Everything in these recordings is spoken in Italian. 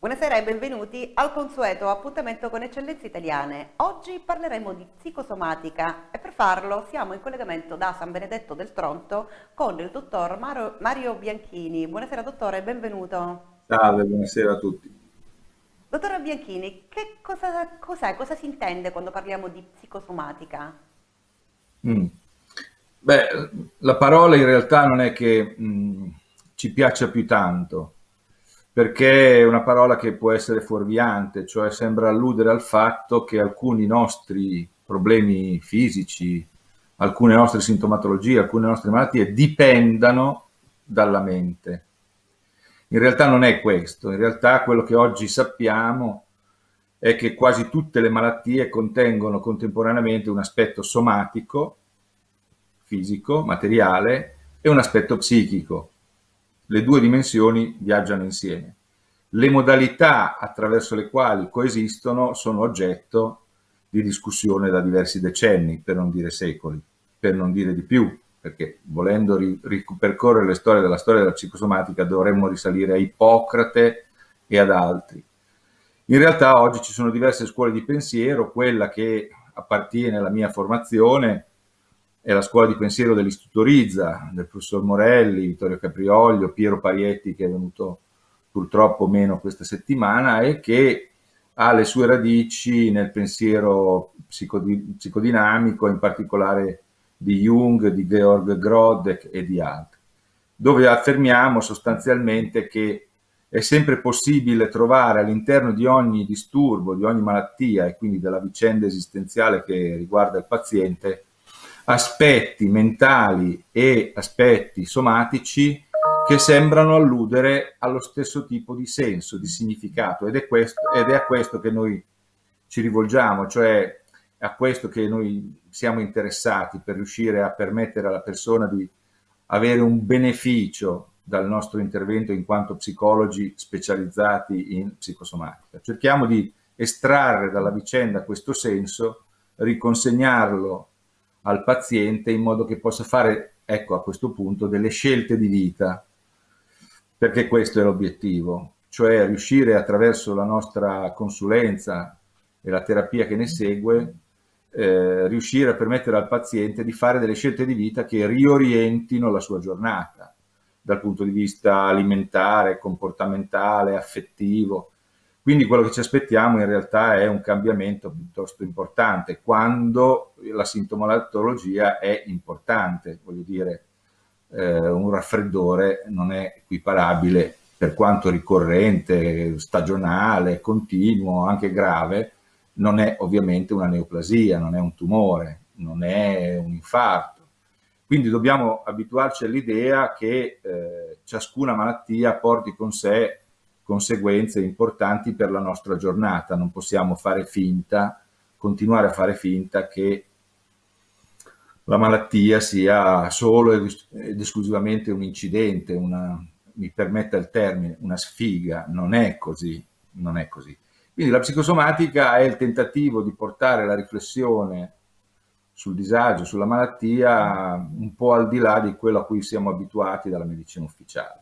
Buonasera e benvenuti al consueto appuntamento con Eccellenze Italiane. Oggi parleremo di psicosomatica e per farlo siamo in collegamento da San Benedetto del Tronto con il dottor Mario Bianchini. Buonasera dottore, benvenuto. Salve, buonasera a tutti. Dottora Bianchini, che cosa, cos'è, cosa si intende quando parliamo di psicosomatica? Mm. Beh, la parola in realtà non è che mm, ci piaccia più tanto, perché è una parola che può essere fuorviante, cioè sembra alludere al fatto che alcuni nostri problemi fisici, alcune nostre sintomatologie, alcune nostre malattie dipendano dalla mente. In realtà non è questo, in realtà quello che oggi sappiamo è che quasi tutte le malattie contengono contemporaneamente un aspetto somatico, fisico, materiale, e un aspetto psichico. Le due dimensioni viaggiano insieme. Le modalità attraverso le quali coesistono sono oggetto di discussione da diversi decenni, per non dire secoli, per non dire di più perché volendo ripercorrere le storie della storia della psicosomatica dovremmo risalire a Ippocrate e ad altri. In realtà oggi ci sono diverse scuole di pensiero, quella che appartiene alla mia formazione è la scuola di pensiero dell'Istituto Rizza, del professor Morelli, Vittorio Caprioglio, Piero Parietti che è venuto purtroppo meno questa settimana e che ha le sue radici nel pensiero psicodinamico, in particolare di Jung, di Georg Grodek e di altri, dove affermiamo sostanzialmente che è sempre possibile trovare all'interno di ogni disturbo, di ogni malattia e quindi della vicenda esistenziale che riguarda il paziente, aspetti mentali e aspetti somatici che sembrano alludere allo stesso tipo di senso, di significato ed è, questo, ed è a questo che noi ci rivolgiamo, cioè a questo che noi siamo interessati per riuscire a permettere alla persona di avere un beneficio dal nostro intervento in quanto psicologi specializzati in psicosomatica. Cerchiamo di estrarre dalla vicenda questo senso, riconsegnarlo al paziente in modo che possa fare, ecco a questo punto, delle scelte di vita, perché questo è l'obiettivo, cioè riuscire attraverso la nostra consulenza e la terapia che ne segue eh, riuscire a permettere al paziente di fare delle scelte di vita che riorientino la sua giornata dal punto di vista alimentare, comportamentale, affettivo. Quindi quello che ci aspettiamo in realtà è un cambiamento piuttosto importante quando la sintomatologia è importante, voglio dire, eh, un raffreddore non è equiparabile per quanto ricorrente, stagionale, continuo, anche grave, non è ovviamente una neoplasia, non è un tumore, non è un infarto. Quindi dobbiamo abituarci all'idea che eh, ciascuna malattia porti con sé conseguenze importanti per la nostra giornata. Non possiamo fare finta, continuare a fare finta che la malattia sia solo ed esclusivamente un incidente, una, mi permetta il termine, una sfiga. Non è così, non è così. Quindi la psicosomatica è il tentativo di portare la riflessione sul disagio, sulla malattia, un po' al di là di quello a cui siamo abituati dalla medicina ufficiale.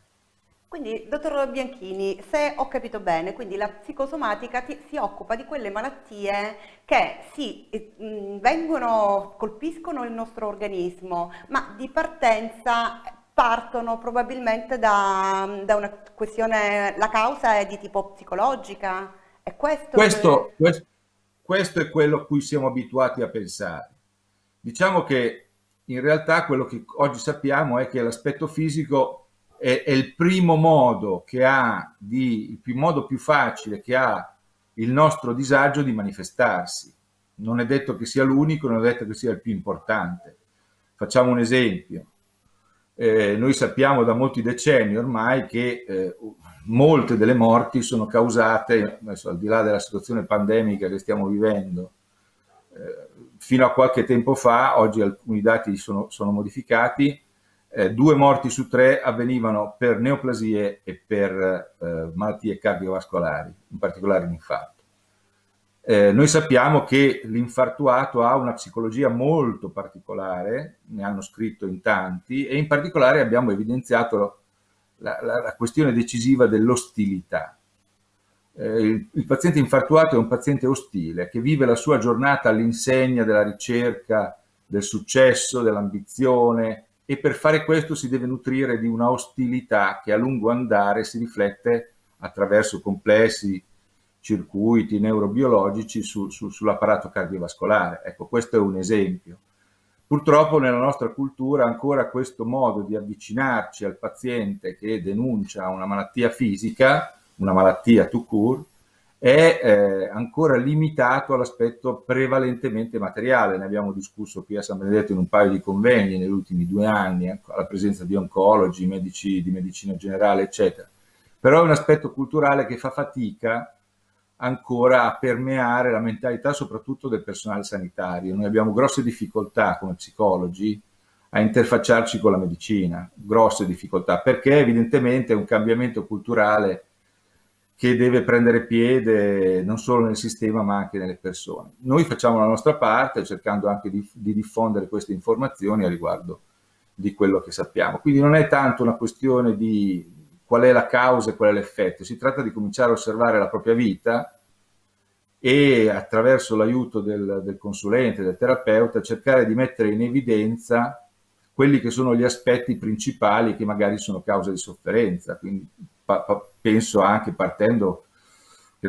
Quindi, dottor Bianchini, se ho capito bene, quindi la psicosomatica ti, si occupa di quelle malattie che si mh, vengono, colpiscono il nostro organismo, ma di partenza partono probabilmente da, da una questione, la causa è di tipo psicologica? È questo, questo, che... questo, questo è quello a cui siamo abituati a pensare. Diciamo che in realtà quello che oggi sappiamo è che l'aspetto fisico è, è, il primo modo che ha di, il modo più facile che ha il nostro disagio di manifestarsi. Non è detto che sia l'unico, non è detto che sia il più importante. Facciamo un esempio. Eh, noi sappiamo da molti decenni ormai che eh, molte delle morti sono causate, adesso, al di là della situazione pandemica che stiamo vivendo, eh, fino a qualche tempo fa, oggi alcuni dati sono, sono modificati, eh, due morti su tre avvenivano per neoplasie e per eh, malattie cardiovascolari, in particolare l'infarto. Eh, noi sappiamo che l'infartuato ha una psicologia molto particolare, ne hanno scritto in tanti, e in particolare abbiamo evidenziato la, la, la questione decisiva dell'ostilità. Eh, il, il, paziente infartuato è un paziente ostile che vive la sua giornata all'insegna della ricerca, del successo, dell'ambizione e per fare questo si deve nutrire di una ostilità che a lungo andare si riflette attraverso complessi circuiti neurobiologici su, su, sull'apparato cardiovascolare. Ecco, questo è un esempio. Purtroppo nella nostra cultura ancora questo modo di avvicinarci al paziente che denuncia una malattia fisica, una malattia to cure, è eh, ancora limitato all'aspetto prevalentemente materiale. Ne abbiamo discusso qui a San Benedetto in un paio di convegni negli ultimi due anni, alla presenza di oncologi, medici di medicina generale, eccetera. Però è un aspetto culturale che fa fatica ancora a permeare la mentalità soprattutto del personale sanitario. Noi abbiamo grosse difficoltà come psicologi a interfacciarci con la medicina, grosse difficoltà, perché evidentemente è un cambiamento culturale che deve prendere piede non solo nel sistema ma anche nelle persone. Noi facciamo la nostra parte cercando anche di, di diffondere queste informazioni a riguardo di quello che sappiamo. Quindi non è tanto una questione di qual è la causa e qual è l'effetto, si tratta di cominciare a osservare la propria vita e attraverso l'aiuto del, del consulente, del terapeuta, cercare di mettere in evidenza quelli che sono gli aspetti principali che magari sono causa di sofferenza. Quindi pa, pa, penso anche partendo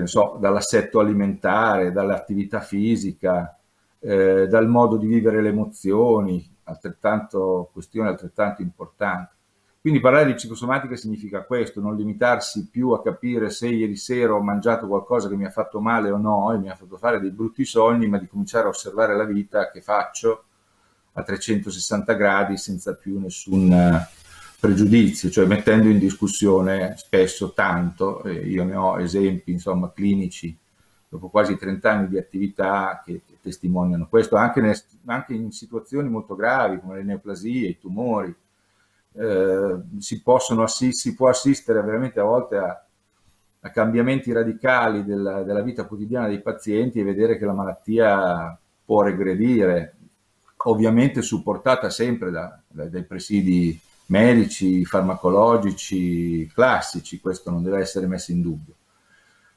so, dall'assetto alimentare, dall'attività fisica, eh, dal modo di vivere le emozioni, altrettanto questione altrettanto importante. Quindi parlare di psicosomatica significa questo, non limitarsi più a capire se ieri sera ho mangiato qualcosa che mi ha fatto male o no e mi ha fatto fare dei brutti sogni, ma di cominciare a osservare la vita che faccio a 360 gradi senza più nessun pregiudizio, cioè mettendo in discussione spesso tanto, io ne ho esempi insomma clinici dopo quasi 30 anni di attività che, testimoniano questo, anche, nel, anche in situazioni molto gravi come le neoplasie, i tumori, eh, si, assist- si può assistere veramente a volte a, a cambiamenti radicali della, della, vita quotidiana dei pazienti e vedere che la malattia può regredire, ovviamente supportata sempre da, da, dai presidi medici, farmacologici, classici, questo non deve essere messo in dubbio.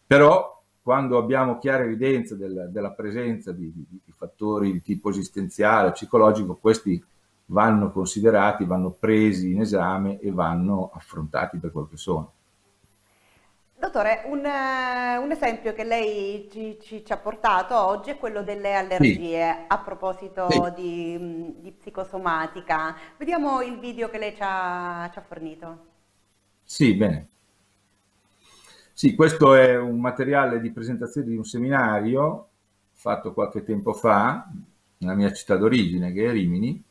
Però quando abbiamo chiara evidenza del, della presenza di, di, di fattori di tipo esistenziale, psicologico, questi vanno considerati, vanno presi in esame e vanno affrontati per quello che sono. Dottore, un, eh, un esempio che lei ci, ci, ci, ha portato oggi è quello delle allergie, sì. a proposito sì. di, di, psicosomatica. Vediamo il video che lei ci ha, ci ha fornito. Sì, bene. Sì, questo è un materiale di presentazione di un seminario fatto qualche tempo fa nella mia città d'origine, che è Rimini,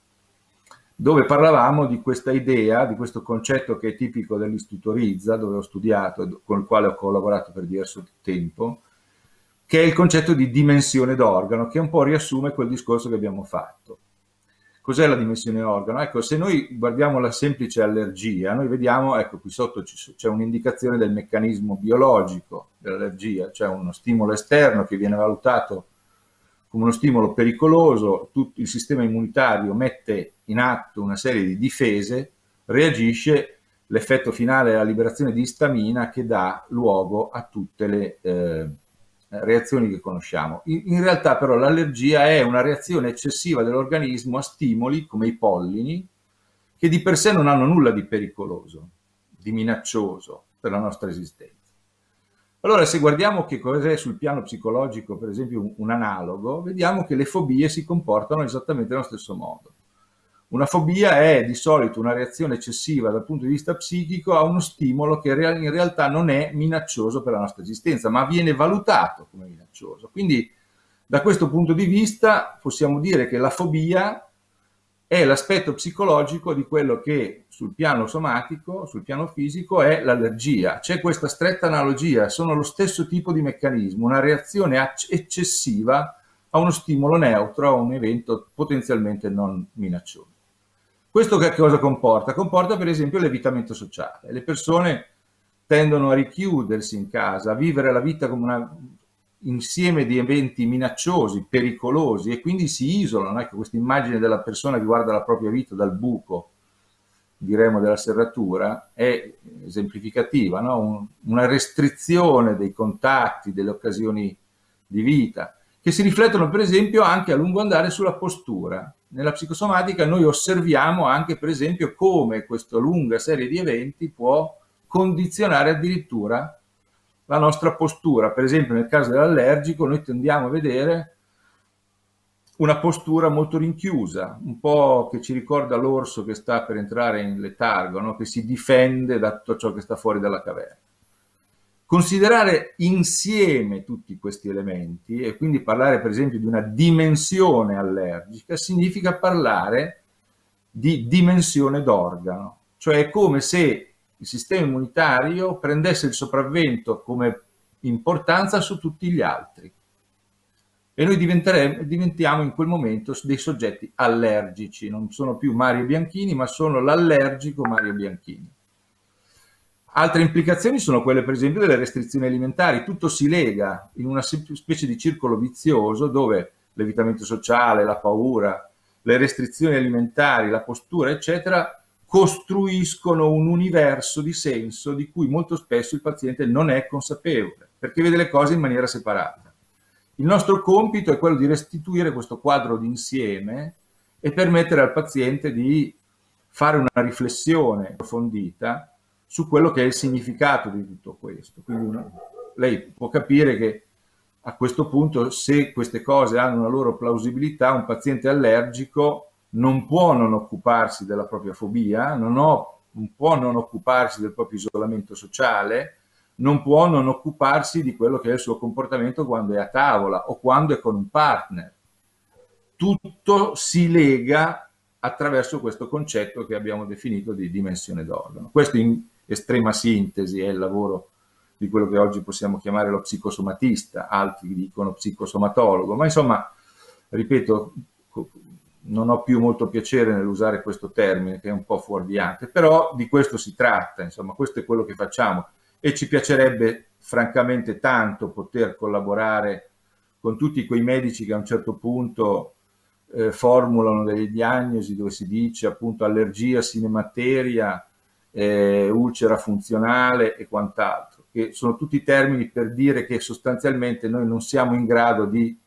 dove parlavamo di questa idea, di questo concetto che è tipico dell'Istituto Rizza, dove ho studiato e con il quale ho collaborato per diverso tempo, che è il concetto di dimensione d'organo, che un po' riassume quel discorso che abbiamo fatto. Cos'è la dimensione organo? Ecco, se noi guardiamo la semplice allergia, noi vediamo, ecco qui sotto c'è un'indicazione del meccanismo biologico dell'allergia, cioè uno stimolo esterno che viene valutato come uno stimolo pericoloso, tutto il sistema immunitario mette in atto una serie di difese, reagisce, l'effetto finale è la liberazione di istamina che dà luogo a tutte le eh, reazioni che conosciamo. In, in realtà però l'allergia è una reazione eccessiva dell'organismo a stimoli come i pollini, che di per sé non hanno nulla di pericoloso, di minaccioso per la nostra esistenza. Allora, se guardiamo che cos'è sul piano psicologico, per esempio, un, analogo, vediamo che le fobie si comportano esattamente nello stesso modo. Una fobia è di solito una reazione eccessiva dal punto di vista psichico a uno stimolo che in realtà non è minaccioso per la nostra esistenza, ma viene valutato come minaccioso. Quindi, da questo punto di vista, possiamo dire che la fobia è l'aspetto psicologico di quello che sul piano somatico, sul piano fisico, è l'allergia. C'è questa stretta analogia, sono lo stesso tipo di meccanismo, una reazione eccessiva a uno stimolo neutro, a un evento potenzialmente non minaccioso. Questo che cosa comporta? Comporta per esempio l'evitamento sociale. Le persone tendono a richiudersi in casa, a vivere la vita come una insieme di eventi minacciosi, pericolosi e quindi si isolano. Ecco, questa immagine della persona che guarda la propria vita dal buco diremo della serratura, è esemplificativa, no? Un, una restrizione dei contatti, delle occasioni di vita, che si riflettono per esempio anche a lungo andare sulla postura. Nella psicosomatica noi osserviamo anche per esempio come questa lunga serie di eventi può condizionare addirittura la nostra postura. Per esempio nel caso dell'allergico noi tendiamo a vedere una postura molto rinchiusa, un po' che ci ricorda l'orso che sta per entrare in letargo, no? che si difende da tutto ciò che sta fuori dalla caverna. Considerare insieme tutti questi elementi e quindi parlare per esempio di una dimensione allergica significa parlare di dimensione d'organo, cioè è come se il sistema immunitario prendesse il sopravvento come importanza su tutti gli altri. E noi diventiamo in quel momento dei soggetti allergici, non sono più Mario Bianchini, ma sono l'allergico Mario Bianchini. Altre implicazioni sono quelle, per esempio, delle restrizioni alimentari. Tutto si lega in una specie di circolo vizioso dove l'evitamento sociale, la paura, le restrizioni alimentari, la postura, eccetera, costruiscono un universo di senso di cui molto spesso il paziente non è consapevole, perché vede le cose in maniera separata. Il nostro compito è quello di restituire questo quadro d'insieme e permettere al paziente di fare una riflessione approfondita su quello che è il significato di tutto questo. Quindi una, lei può capire che a questo punto, se queste cose hanno una loro plausibilità, un paziente allergico non può non occuparsi della propria fobia, non, ho, non può non occuparsi del proprio isolamento sociale, non può non occuparsi di quello che è il suo comportamento quando è a tavola o quando è con un partner. Tutto si lega attraverso questo concetto che abbiamo definito di dimensione d'organo. Questo in estrema sintesi è il lavoro di quello che oggi possiamo chiamare lo psicosomatista, altri dicono psicosomatologo, ma insomma, ripeto, non ho più molto piacere nell'usare questo termine che è un po' fuorviante, però di questo si tratta, insomma, questo è quello che facciamo. E ci piacerebbe francamente tanto poter collaborare con tutti quei medici che a un certo punto eh, formulano delle diagnosi dove si dice appunto allergia sinemateria, eh, ulcera funzionale e quant'altro, che sono tutti termini per dire che sostanzialmente noi non siamo in grado di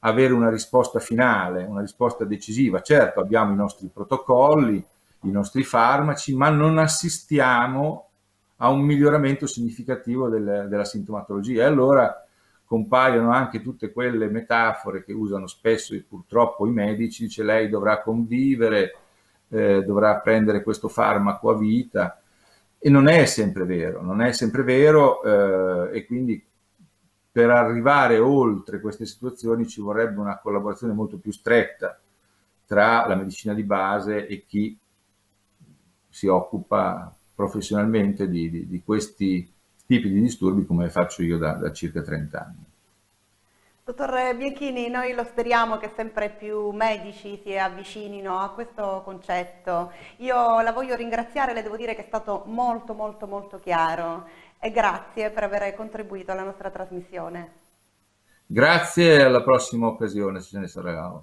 avere una risposta finale, una risposta decisiva. Certo abbiamo i nostri protocolli, i nostri farmaci, ma non assistiamo a un miglioramento significativo del, della sintomatologia. E allora compaiono anche tutte quelle metafore che usano spesso purtroppo i medici, dice lei dovrà convivere, eh, dovrà prendere questo farmaco a vita. E non è sempre vero, non è sempre vero eh, e quindi per arrivare oltre queste situazioni ci vorrebbe una collaborazione molto più stretta tra la medicina di base e chi si occupa professionalmente di, di, di, questi tipi di disturbi come faccio io da, da circa 30 anni. Dottor Bianchini, noi lo speriamo che sempre più medici si avvicinino a questo concetto. Io la voglio ringraziare, le devo dire che è stato molto molto molto chiaro e grazie per aver contribuito alla nostra trasmissione. Grazie e alla prossima occasione se ce ne sarà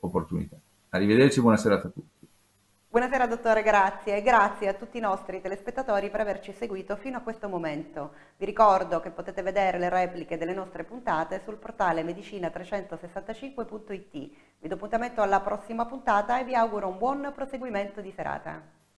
opportunità. Arrivederci, buona serata a tutti. Buonasera dottore, grazie e grazie a tutti i nostri telespettatori per averci seguito fino a questo momento. Vi ricordo che potete vedere le repliche delle nostre puntate sul portale medicina365.it. Vi do appuntamento alla prossima puntata e vi auguro un buon proseguimento di serata.